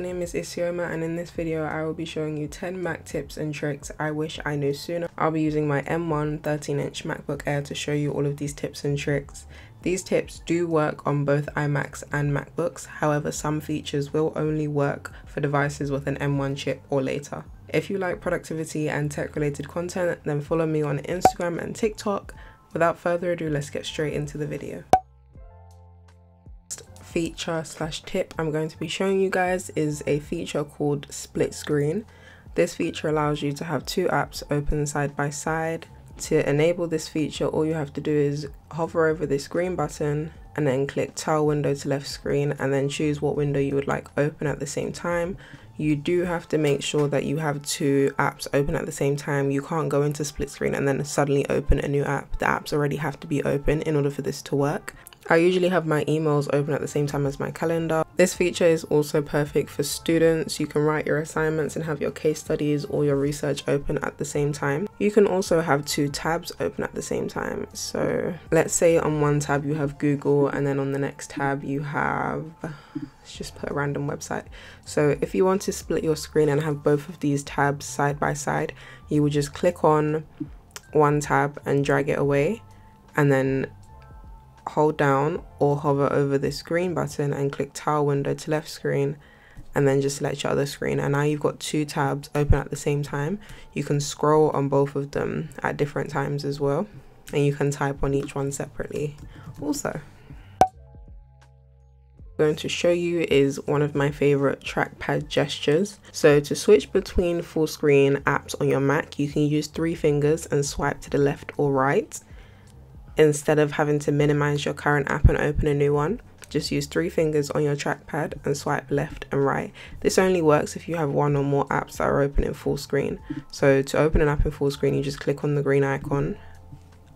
my name is Isioma and in this video I will be showing you 10 Mac tips and tricks I wish I knew sooner. I'll be using my M1 13 inch MacBook Air to show you all of these tips and tricks. These tips do work on both iMacs and MacBooks, however some features will only work for devices with an M1 chip or later. If you like productivity and tech related content then follow me on Instagram and TikTok. Without further ado let's get straight into the video feature slash tip I'm going to be showing you guys is a feature called split screen. This feature allows you to have two apps open side by side. To enable this feature, all you have to do is hover over this green button and then click tile window to left screen and then choose what window you would like open at the same time. You do have to make sure that you have two apps open at the same time. You can't go into split screen and then suddenly open a new app. The apps already have to be open in order for this to work. I usually have my emails open at the same time as my calendar. This feature is also perfect for students. You can write your assignments and have your case studies or your research open at the same time. You can also have two tabs open at the same time. So let's say on one tab you have Google and then on the next tab you have, let's just put a random website. So if you want to split your screen and have both of these tabs side by side, you would just click on one tab and drag it away and then hold down or hover over this green button and click tile window to left screen and then just select your other screen. And now you've got two tabs open at the same time. You can scroll on both of them at different times as well. And you can type on each one separately also. Going to show you is one of my favorite trackpad gestures. So to switch between full screen apps on your Mac, you can use three fingers and swipe to the left or right instead of having to minimize your current app and open a new one. Just use three fingers on your trackpad and swipe left and right. This only works if you have one or more apps that are open in full screen. So to open an app in full screen, you just click on the green icon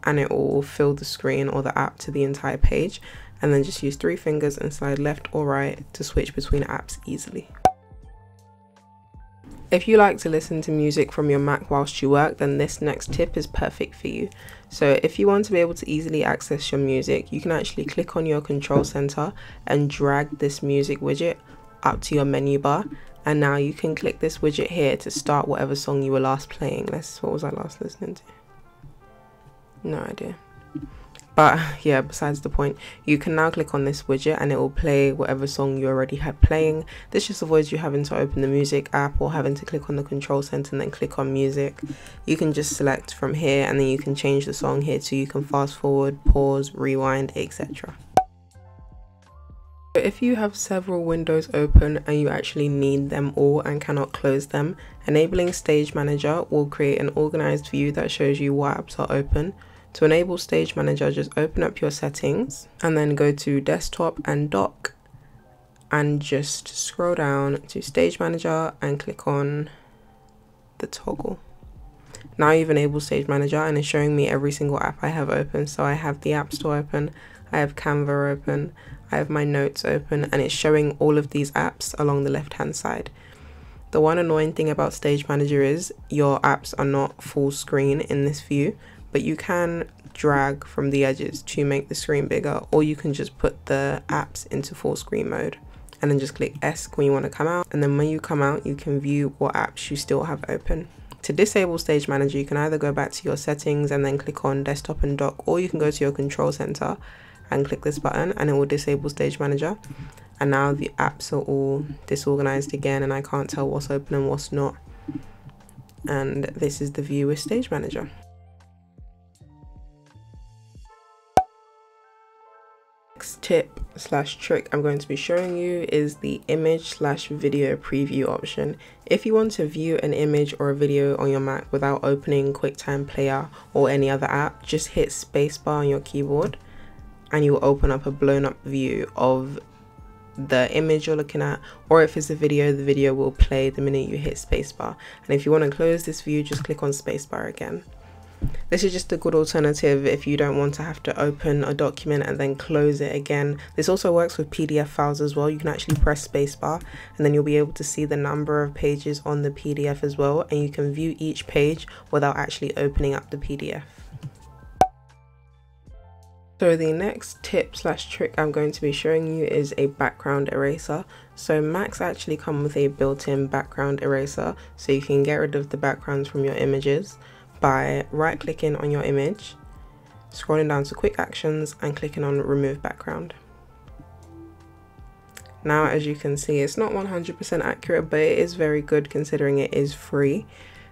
and it will fill the screen or the app to the entire page. And then just use three fingers and slide left or right to switch between apps easily. If you like to listen to music from your Mac whilst you work, then this next tip is perfect for you. So if you want to be able to easily access your music, you can actually click on your control center and drag this music widget up to your menu bar. And now you can click this widget here to start whatever song you were last playing. Let's, what was I last listening to? No idea. But yeah, besides the point, you can now click on this widget and it will play whatever song you already had playing. This just avoids you having to open the music app or having to click on the control center and then click on music. You can just select from here and then you can change the song here so you can fast forward, pause, rewind, etc. If you have several windows open and you actually need them all and cannot close them, enabling Stage Manager will create an organized view that shows you what apps are open, to enable Stage Manager, just open up your settings and then go to Desktop and Dock and just scroll down to Stage Manager and click on the toggle. Now you've enabled Stage Manager and it's showing me every single app I have open. So I have the App Store open, I have Canva open, I have my notes open and it's showing all of these apps along the left hand side. The one annoying thing about Stage Manager is your apps are not full screen in this view but you can drag from the edges to make the screen bigger or you can just put the apps into full screen mode and then just click S when you want to come out and then when you come out you can view what apps you still have open. To disable Stage Manager you can either go back to your settings and then click on desktop and dock or you can go to your control center and click this button and it will disable Stage Manager and now the apps are all disorganized again and I can't tell what's open and what's not and this is the view with Stage Manager. Tip slash trick I'm going to be showing you is the image slash video preview option. If you want to view an image or a video on your Mac without opening QuickTime Player or any other app, just hit spacebar on your keyboard and you will open up a blown up view of the image you're looking at or if it's a video the video will play the minute you hit spacebar and if you want to close this view just click on spacebar again this is just a good alternative if you don't want to have to open a document and then close it again. This also works with PDF files as well. You can actually press spacebar and then you'll be able to see the number of pages on the PDF as well and you can view each page without actually opening up the PDF. So the next tip slash trick I'm going to be showing you is a background eraser. So Macs actually come with a built-in background eraser so you can get rid of the backgrounds from your images by right clicking on your image, scrolling down to quick actions and clicking on remove background. Now as you can see it's not 100% accurate but it is very good considering it is free.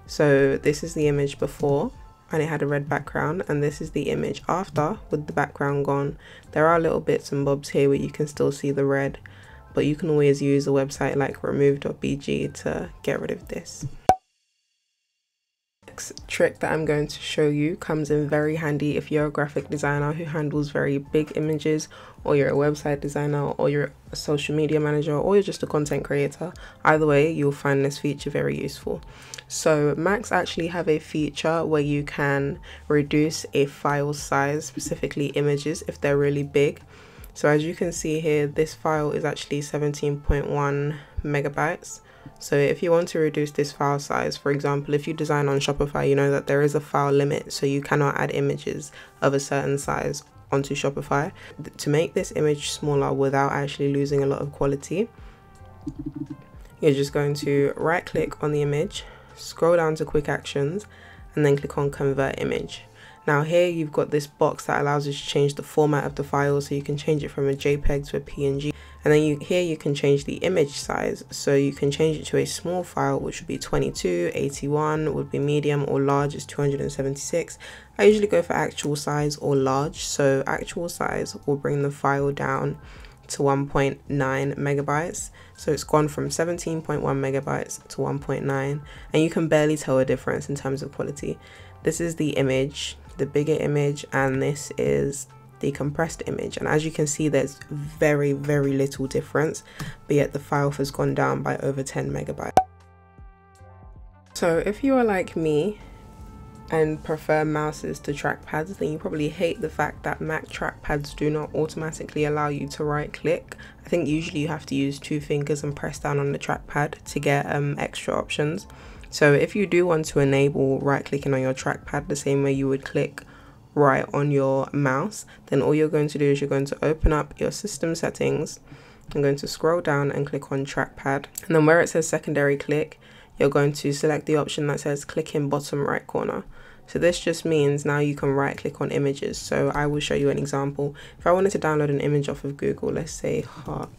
So this is the image before and it had a red background and this is the image after with the background gone there are little bits and bobs here where you can still see the red but you can always use a website like remove.bg to get rid of this next trick that I'm going to show you comes in very handy if you're a graphic designer who handles very big images or you're a website designer or you're a social media manager or you're just a content creator either way you'll find this feature very useful so Macs actually have a feature where you can reduce a file size, specifically images, if they're really big. So as you can see here, this file is actually 17.1 megabytes. So if you want to reduce this file size, for example, if you design on Shopify, you know that there is a file limit, so you cannot add images of a certain size onto Shopify. To make this image smaller without actually losing a lot of quality, you're just going to right click on the image, scroll down to quick actions and then click on convert image. Now here you've got this box that allows you to change the format of the file so you can change it from a JPEG to a PNG and then you here you can change the image size so you can change it to a small file which would be 22, 81 would be medium or large is 276. I usually go for actual size or large so actual size will bring the file down to 1.9 megabytes. So it's gone from 17.1 megabytes to 1.9 and you can barely tell a difference in terms of quality. This is the image, the bigger image, and this is the compressed image. And as you can see, there's very, very little difference, but yet the file has gone down by over 10 megabytes. So if you are like me and prefer mouses to trackpads, then you probably hate the fact that Mac trackpads do not automatically allow you to right click. I think usually you have to use two fingers and press down on the trackpad to get um, extra options. So if you do want to enable right clicking on your trackpad the same way you would click right on your mouse, then all you're going to do is you're going to open up your system settings. I'm going to scroll down and click on trackpad. And then where it says secondary click, you're going to select the option that says click in bottom right corner. So this just means now you can right click on images. So I will show you an example. If I wanted to download an image off of Google, let's say heart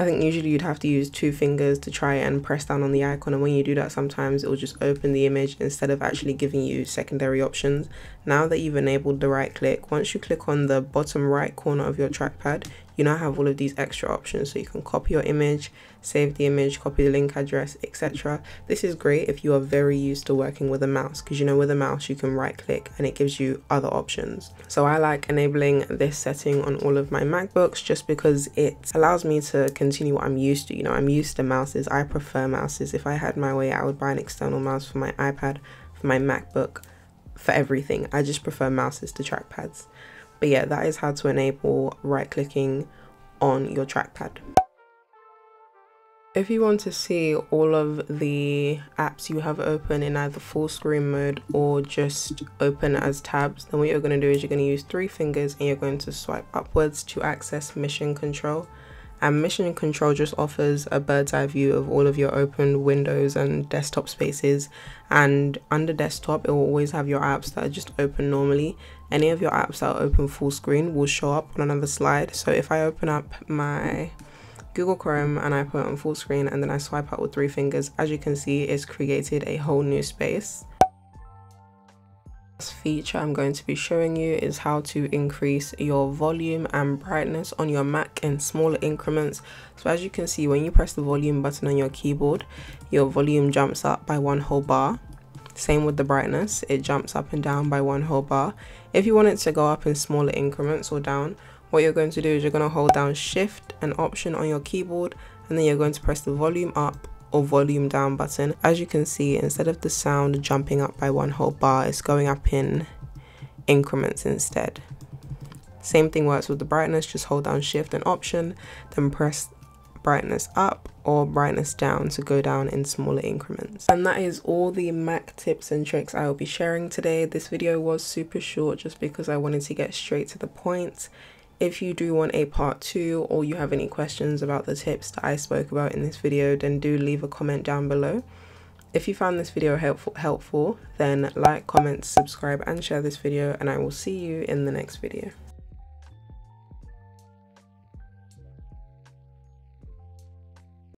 I think usually you'd have to use two fingers to try and press down on the icon and when you do that sometimes it will just open the image instead of actually giving you secondary options. Now that you've enabled the right click, once you click on the bottom right corner of your trackpad, you now have all of these extra options. So you can copy your image, save the image, copy the link address, etc. This is great if you are very used to working with a mouse because you know with a mouse you can right click and it gives you other options. So I like enabling this setting on all of my MacBooks just because it allows me to continue what I'm used to. You know, I'm used to mouses. I prefer mouses. If I had my way, I would buy an external mouse for my iPad, for my MacBook, for everything. I just prefer mouses to trackpads. But yeah, that is how to enable right clicking on your trackpad. If you want to see all of the apps you have open in either full screen mode or just open as tabs, then what you're going to do is you're going to use three fingers and you're going to swipe upwards to access mission control and mission control just offers a bird's eye view of all of your open windows and desktop spaces. And under desktop it will always have your apps that are just open normally. Any of your apps that are open full screen will show up on another slide. So if i open up my google chrome and i put it on full screen and then i swipe up with three fingers as you can see it's created a whole new space feature I'm going to be showing you is how to increase your volume and brightness on your Mac in smaller increments. So as you can see, when you press the volume button on your keyboard, your volume jumps up by one whole bar. Same with the brightness, it jumps up and down by one whole bar. If you want it to go up in smaller increments or down, what you're going to do is you're going to hold down shift and option on your keyboard and then you're going to press the volume up or volume down button. As you can see, instead of the sound jumping up by one whole bar, it's going up in increments instead. Same thing works with the brightness, just hold down shift and option, then press brightness up or brightness down to go down in smaller increments. And that is all the MAC tips and tricks I will be sharing today. This video was super short just because I wanted to get straight to the point. If you do want a part two or you have any questions about the tips that I spoke about in this video, then do leave a comment down below. If you found this video helpful, helpful, then like, comment, subscribe and share this video and I will see you in the next video.